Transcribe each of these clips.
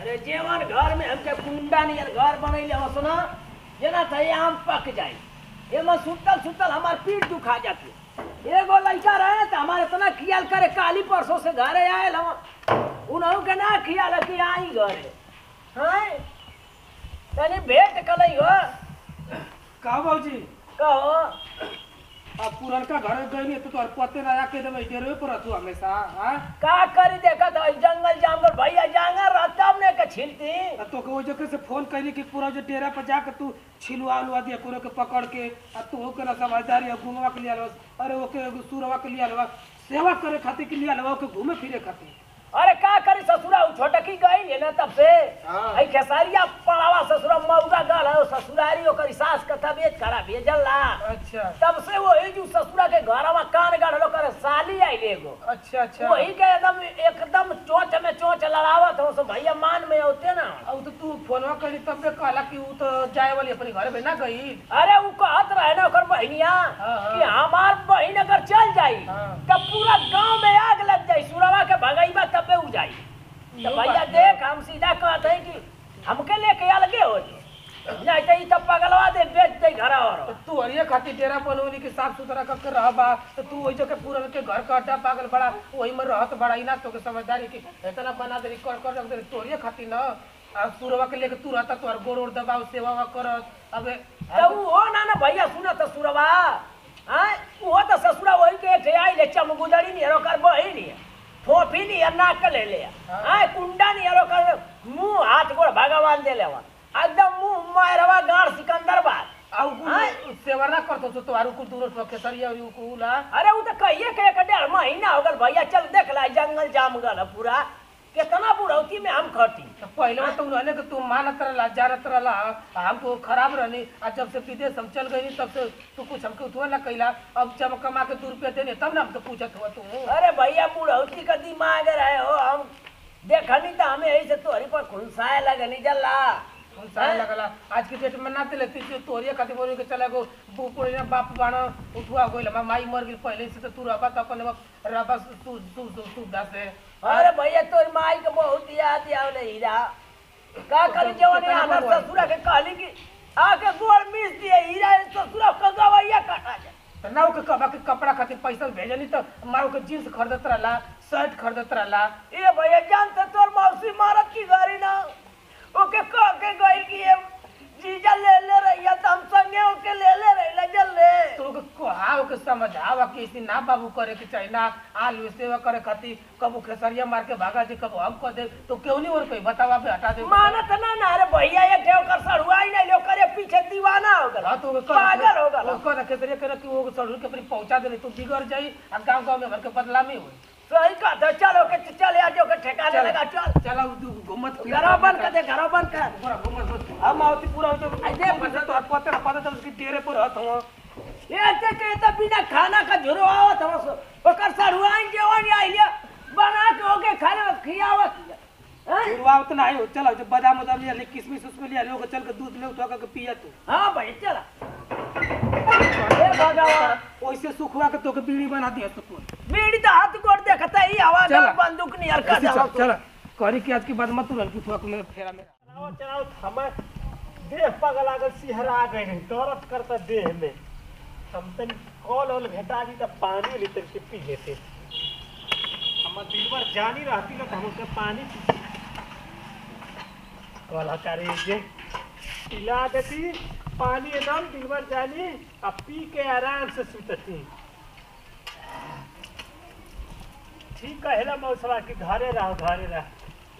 अरे जेवन घर में हमके कुंडा नियर घर बनैले हो सुना? जेना था आम पक जाए एमे सुतल सुतल हमार पीठ दुखा जाती। एगो लड़का रहे तो हमारे इतना ख्याल करे काली परसों से घरे आए हम उन्हों के ना ख्याल कि आई घरे। हैं? तनी भेंट कलई हो। का बाबूजी? कहो। अब पुरनका घर गई तो तोर पते ना आके देवे डेरे पर तू हमेशा हाँ? का करी देखा था जंगल जामगल भैया जांगा रहता हमने के छिलती। आ तो के वजह से फ़ोन कैली कि पूरा जो डेरा पर जाके तू छिलवा उलवा दिया कोनो के पकड़ के आ तू के ना समझदारी अब घुमवा के लिए आलो अरे ओके सुरवा के लिए आलो सेवा करे खातिर के लिए आलो के घूमे फिरे खातिर। अरे का करी ससुरा उ छोटकी गई ना तब से? हाँ। आई खेसारिया ससुरा मौगा गल है ससुरारी ओकर सास का तबीयत खराब है जल्ला अच्छा। तब से वो ही जो ससुरा के घरवा कान गाड़लो करे साली आई एगो अच्छा अच्छा। वही के एकदम एकदम चोच में चोच लड़ावत हो सो भैया मान में होते ना। अब तो तू फोनवा कैली तब बे कहला कि ऊ तो जाए वाली अपने घर में ना गई। अरे उ कहत रहे ना ओकर बहनिया हाँ, हाँ। कि हमार बहन अगर चल जाई हाँ। तब पूरा गाँव में आग लग जाई सुरवा के भगईबा तबे उ जाई। तो भैया देख हम सीधा कहते हैं कि हमके लेके अलगे हो जी नहीं तो तब पगलवा दे बेच दे घर तो और। तू अरिया खातिर डेरा बनवली के साफ़ सुथरा करके रह बा तो तू वही जगह पूरा के घर का अड्डा पागल बड़ा वही में रहत बड़ा इना तो के समझदारी की इतना बना दे कर कर रख दे तोरिए खातिर न। आ सुरवा के लेके तू रहता तोर गोड़ ओड़ दबाव सेवा करत अबे। तो हो ना ना भैया सुना तो सुरवा? हाँ वो तो ससुरा वही के ठे आई ले चमगुदड़ी नहीं ओकर बही नहीं फोफी नहीं नाक ले ले हाँ। हाँ कुंडा नहीं ओकर मुँह हाथ गोड़ भगवान दे लेवा एकदम मुँह मारवा गाड़ सिकंदर बात आउ हाँ। सेवा ना करतो तो तोहारू कुल दूर तो खेसरिया और उ कुला अरे वो तो कहिए के एक डेढ़ महीना हो कितना बुढ़ौती में हम खटी तो पहले तो रहने कि तू मानत रहला जारत हम तो खराब रहनी आ जब से विदेश हम चल गई तब से तू कुछ हमके उठवा ना कैला अब जब कमा के दू रुपया देने तब ना हमसे पूछत हुआ तू। अरे भैया बुढ़ौती का दिमाग रहे हो? हम देखनी तो हमें यही से तोहरी पर खुनसाए लगनी जल्ला। सारे लगला। आज के डेट में ना दिले ती तोरिया खातिर बोले के चला गो बू पुरे बाप बाणा उठवा गइल। माई मर गेल पहले से तो तू रहबा त अपन रहबा तू तू तू तू दस अरे भैया तोर माई के बहुत याद आवले हीरा। का करी जवानी आना ससुरा के कहली कि आके गोड़ मिस दिए हीरा ससुरा का गवैया काटा जा त के कबा के कपड़ा खातिर पैसा भेजनी त मारो के जींस खरीदत रहला शर्ट खरीदत रहला। ये भैया जानते तोर मौसी मारत की गाड़ी ना? ओके कह के गई कि जीजा ले ले रही तो हम संगे ओके ले ले रही जल ले तो के कोहाव के समझावा कि इसी ना बाबू करे के चाहिए ना आलू सेवा करे खातिर कबो खेसरिया मार के भागा दे कबो हम कर दे तो क्यों नहीं और पे बतावा पे हटा दे। मानत ना ना अरे भैया ये ठेव कर सड़ुआ ही नहीं लो करे पीछे दीवाना हो गया। हाँ तो पागल हो गया। उसको रखे तेरे करे कि वो सड़ू के अपनी पहुँचा देने तू बिगड़ जाई आ गाँव गाँव में भर के बदला में हुई। सही कहते चलो के चले आ जाओ के ठेकाने लगा चल। चला घुमत घरों बंद कर दे घरों बंद कर। पूरा घुमत मत हम आवती पूरा हो तो आई देख, पता तो पता पता चल तेरे पर हत हो। ऐसे के तो बिना खाना का झुरो आवत हो ओकर सड़ुआ ही आई ले बना के ओके खाना खियावत हैं? शुरुआत नहीं हो चलो जब बादाम उदाम लिया किशमिश उसमें लिया लोग चल के दूध ले उठवा के पिया तू। हाँ भाई चला। वैसे सुखवा के तो के बीड़ी बना दिया सुखवा बीड़ी तो हाथ कोट देखता ही आवाज़। बंदूक नियर कर ऐसे जाओ चल चल। करी के आज के बाद मत तुरंत उठवा के मेरे फेरा में। चलाओ चलाओ हमार देह पगल लागल सिहरा गए नहीं दर्द करता देह में। हम तनी कॉल ऑल भेटा दी तो पानी ली तक पी लेते। हमार दिन भर जानी रहती ना तो हम उससे पानी पी कॉल करे जे पिला देती। पानी एकदम दिन भर जानी, अब पी के आराम से सुतती। ठीक कहेला मौसवा कि घरे रहो, घरे रह।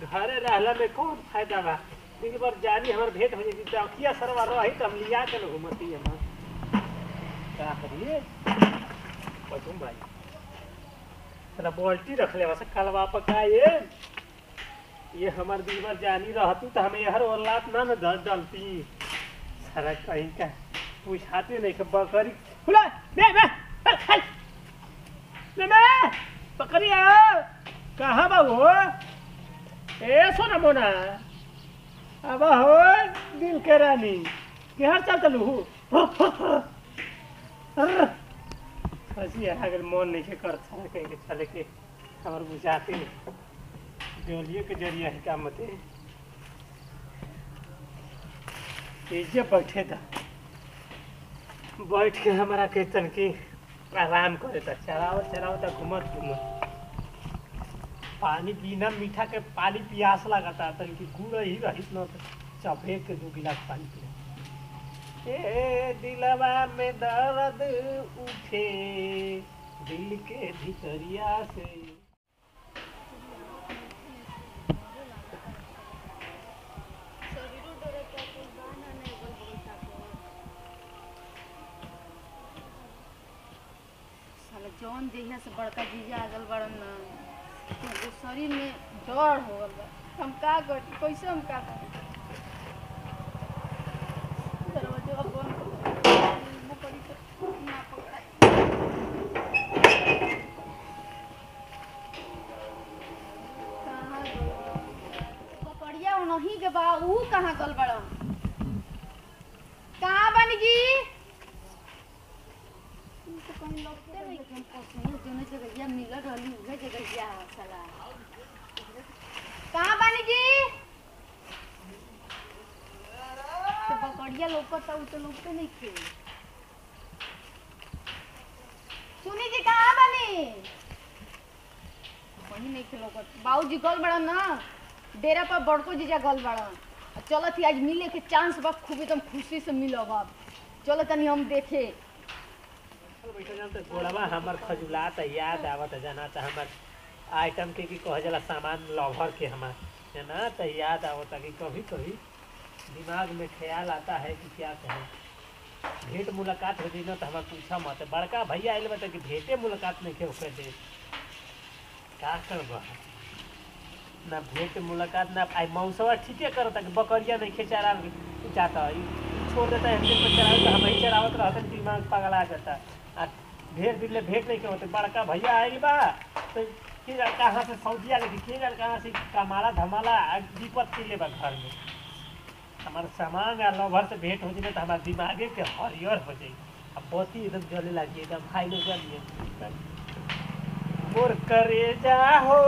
घरे रहला में कौन फ़ायदा बा? दिन भर जानी, हमार भेंट हो जाती तो किया सरवा रही तो हम लिया के घूमती है क्या करिए? पचुम भाई। तेरा बाल्टी रख ले वैसे कलवा पकाए ये हमार दिन भर जानी रहती तो हमें हर औलाद ना न डल डलती। सारा कहीं का पूछाते नहीं कि बकरी खुला बे बे ले बे आओ कहाँ बाबू ए सोना मोना अब हो दिल के रानी के हर चल चलू हँसी अगर मन नहीं के कर सारा कहीं के चले के हमार बुझाते जोलिए के ज़रिया है काम मते एजे बैठे था। बैठ के हमारा के तनकी आराम करे था। चरावत चरावत घूमत घूमत। पानी बिना मीठा के पानी प्यास लगाता तनकी गुड़ ही रहित न चपे के दो गिलास पानी पिया। ए, दिलवा में दर्द उठे, दिल के भितरिया से। से बड़का जीजा आ गल बड़न न शरीर में डर हो गल हम का करी? कैसे हम का करी? जगह मिलत रहली उहे जगह जा बानी जी? तो बकड़िया लौकता उ तो लौकते नहीं थे। सुनी जी, कहाँ बानी वही नहीं थे लौकत। बाबूजी गल बड़न ना। डेरा पर बड़को जीजा गल बड़न आ चलत, आज मिले के चांस बा, खूब एकदम खुशी से मिलब अब चलो तनी हम देखे। गोड़वा हमर खजुला याद आवत जाना त हमर आइटम के की कह जाला, सामान लवर के हमार। जना त याद आवत कि कभी कभी दिमाग में ख्याल आता है कि क्या कहें। भेंट मुलाकात हो जाई ना तो हमार पूछा मत। बड़का भैया आइल बता कि भेंटे मुलाकात नहीं के ओकरे दे। का करबा? ना भेंट मुलाकात, ना आई मौसवा ठीके करता कि बकरिया नहीं खेचारा जाता छोड़ देता है हम ही चरावत दिमाग पागल जाता आ ढेर दिन ले भेंट नहीं के होते बड़का भैया आइल बा तो के जाने कहाँ से सऊदिया लेके के जाने कहाँ से कमाला धमाला आ विपत के ले बा घर में। हमारा सामान या लवर से भेंट हो जाए तो हमारे दिमागे के हरियर हो जाए। अब बत्ती एकदम जले लगी एकदम खाई नहीं जलिए मोर करे जा हो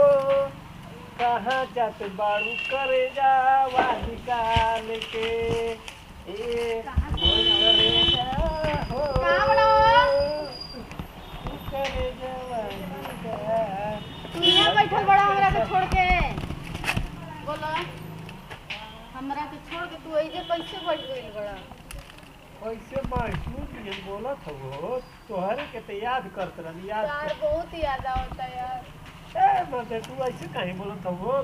कहाँ जात बाड़ू करे जा वाही काल के। ए मोर करे जा हो कहाँ बड़ो? करे जा वाही काल तू यहाँ बैठल बड़ा हमरा के छोड़ के। बोलो। हमरा के छोड़ के तू ऐसे कैसे बैठ गइल बड़ा? कैसे महसूस ये बोलत वो। तोहरे के तो याद करत रहनी याद यार बहुत याद आवता यार। ए मत तू ऐसे काहे बोलत हो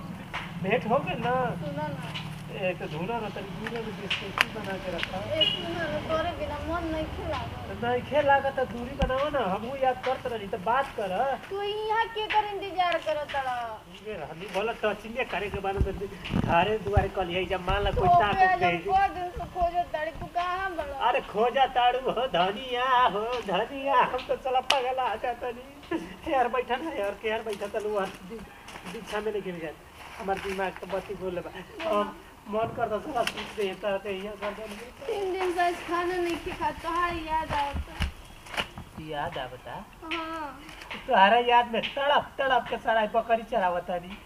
भेंट हो गए ना? सुनो ना। एक तो धुना ना तनी दूर में बिस्कुट बना के रखा। ए सुनो ना तोरे बिना मन नहीं खिला नहीं खेल तो दूरी बनाओ ना हमहू याद करत रहनी तो बात कर। तू यहाँ के कर इंतज़ार करत तड़ा ये रहनी बोला टचिंगे करे के बारे में घरे दुआरे कल यही जब मान ला तो कोई ताकत हम गई को दिन से खोजो तड़ी तू कहाँ बड़ा? अरे खोजा ताड़ू हो धनिया हो धनिया हम तो चला पागल आ जाता नहीं यार बैठा ना यार के यार बैठा तलू दीक्षा में लेके जाए हमार दिमाग तो बत्ती बोले बा हम मन करता साला सूट दे करते ये कर दे तीन दिन से खाना नहीं खा तोहार याद आवता याद आ बता हाँ तुम्हारा याद में तड़प तड़प के सारा बकरी चरावता नहीं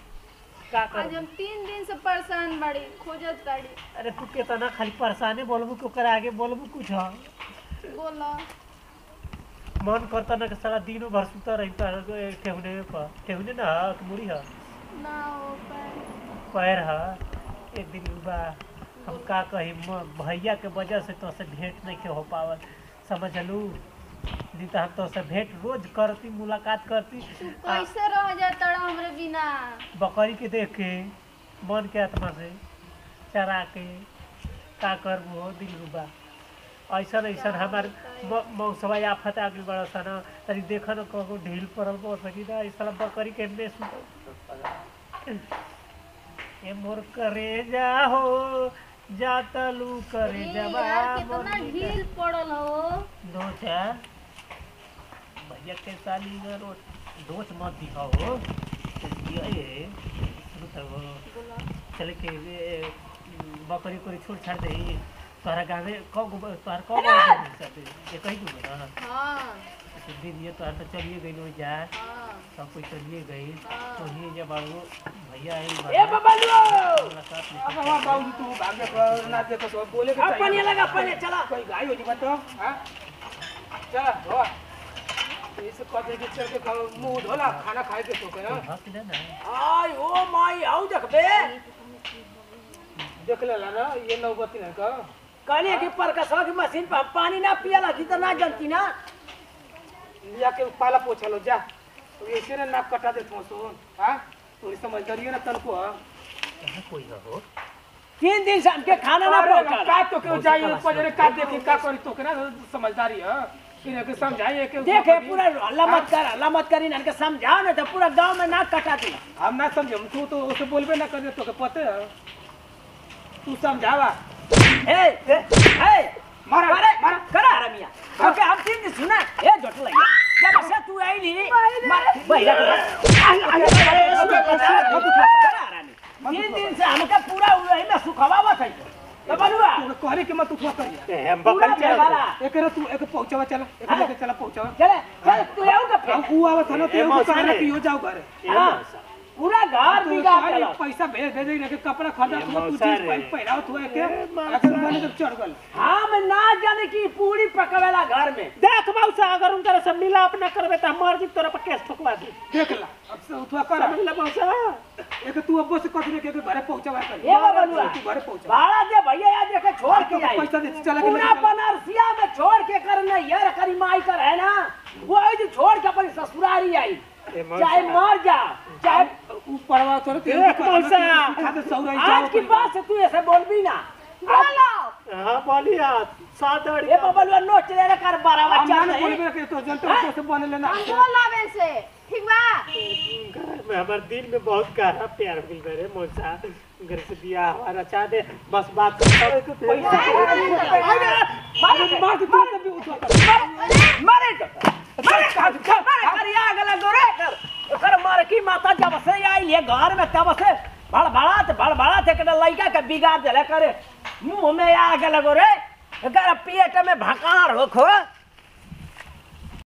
का आज हम तीन दिन से परेशान बाड़ी खोजत ताड़ी अरे तू कितना खाली परेशानी बोलबू के ओकरा आगे बोलबू कुछ ह बोला मन करता ना कि सारा दिनों भर सुता रही पर ठेहुने पर ठेहुने ना ह कि मुड़ी ह ना हो पाए पैर ह एक दिन बा हम का कही म- भैया के वजह से तो से भेंट नहीं के हो पावत समझलू? नहीं तो हम तो से भेंट रोज करती मुलाकात करती। कैसे रह जाता हमरे बिना? बकरी के देख के मन के आत्मा से चरा के का करबू हो दिल रुबा ऐसन ऐसन हमार म- मौसवा आफत आ गई बड़ा सा ना तनी देख न कहो ढील पड़ल पड़ सकी ना ऐसा बकरी के ने ए मोर करे जा हो जातलू करे यार कितना ढील पड़ल हो। दो चार भैया के साली रोज दोस्त मत दिखाओ। तो ये बताओ चले के बकरी उकरी छोड़ छाड़ दे। तोहरा गाँव कौ गो तोहर कौ गो सब ये कहीं गो ना हाँ। ये तोहर तो चलिए गई जा। हाँ। सब कुछ चलिए गई। तो ही जब ए बबलू अब हमारा बाबू तू भाग के ना देखो तो बोले अपन ये लगा अपन चला। कोई गाय हो जी तो हाँ? चल हो। इसे कदे के चल के मुँह धोला खाना खाए के तो के ना हक दे ना आय ओ माई आउ देखबे देख लेला ना ये नौबती है का? कहलिए कि पर का सौ की मशीन पर पानी ना पियला की तो ना जानती ना। लिया के पाला पोछा लो जा। तो ऐसे ना नाक कटा देत हो सुन हाँ? तोरी समझदारी ना तनको हाँ। कहाँ कोई हो। तीन दिन से हमके खाना ना पहुँचा का तो के जाइए? पजरे का देखी का करी तो के ना समझदारी है। कि के समझाइए के देखे पूरा हल्ला मत कर हल्ला मत करी इनके समझाओ ना तो पूरा गाँव में नाक कटा दी। हम ना समझे तू तो उसे बोलबे ना कर तो के पते है। तू समझावा। ए ए ए मारा मारा। करा रमिया। ओके हम तीन दिन सुना। ए जोट जब से तू आई ली मार भैया करा रानी तीन दिन से हमके पूरा वही में सुखवावा था तो बलुआ तू कहले कि मत उठवा करिए हम पूरा बकरी चल एक रे तू एक पहुंचावा चला एक हाँ। लेके चला पहुंचावा चले। चल तू आऊ का अब फिर ऊ आवत है ना तो ए, एगो मौसा कहना रे। कि यो जाओ घरे। हाँ, पूरा घर तो कहले देला। पैसा भेज दे दे के कपड़ा खरीदा तू तू मौसा जींस रे। पैंट पहिरावत हुए के अगर बने तो चढ़ गल हम ना जाने की पूरी पकवेला घर में। देख मौसा अगर उनका से मिला अपना करबे तो मर जी तोरा पर केस ठोकवा दे। देख ला अब से उठवा कर। समझ ले मौसा? एक तू अब्बो से कथरे के घरे पहुंचावा कर। ए बाबा बलुआ तू घरे पहुँचा। भाड़ा दे भैया यार देखे छोड़ के आई। पैसा दे चला के पूरा बनारसिया में छोड़ के करना यार करी माई कर है ना? वो आज छोड़ के अपनी ससुरारी आई। चाहे मर जा चाहे ऊ पड़वा तो देख कौन सा आज की बात से तू ऐसे बोल भी ना। बोलो। हाँ बोलिया सात अड़ी ये बबलुआ नोच ले रे कर बारह बच्चा ना बोलबे के तो जनता को से बने लेना हम बोल से ठीक बा में हमारे दिल में बहुत गहरा प्यार मिल रहा है मौसा घर से दिया हमारा चाह दे बस बात कर पैसा मारे मार के भी उठवा मारे मारे कर कर या गला गोरे कर कर मार की माता जब से आई ये घर में तब से भड़भड़ात भड़भड़ात एक लड़का के बिगाड़ देले करे मुँह में आग लगो रे। पेट में भकार हो खो